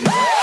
Yeah.